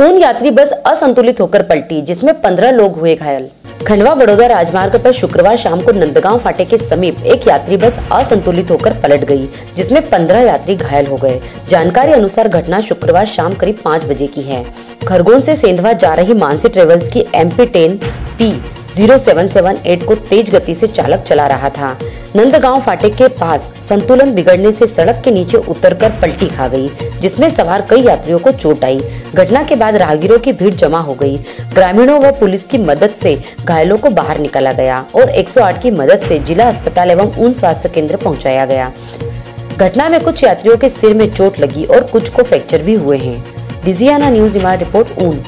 ऊन यात्री बस असंतुलित होकर पलटी, जिसमें पंद्रह लोग हुए घायल। खंडवा बड़ौदा राजमार्ग पर शुक्रवार शाम को नंदगांव फाटे के समीप एक यात्री बस असंतुलित होकर पलट गई, जिसमें पंद्रह यात्री घायल हो गए। जानकारी अनुसार घटना शुक्रवार शाम करीब पाँच बजे की है। खरगोन से सेंधवा जा रही मानसी ट्रेवल्स की एम पी टेन पी 0778 को तेज गति से चालक चला रहा था। नंदगांव फाटे के पास संतुलन बिगड़ने से सड़क के नीचे उतरकर पलटी खा गई, जिसमें सवार कई यात्रियों को चोट आई। घटना के बाद राहगीरों की भीड़ जमा हो गई। ग्रामीणों व पुलिस की मदद से घायलों को बाहर निकाला गया और 108 की मदद से जिला अस्पताल एवं उन स्वास्थ्य केंद्र पहुँचाया गया। घटना में कुछ यात्रियों के सिर में चोट लगी और कुछ को फ्रैक्चर भी हुए हैं। डिजियाना न्यूज़ रिपोर्ट, ऊन।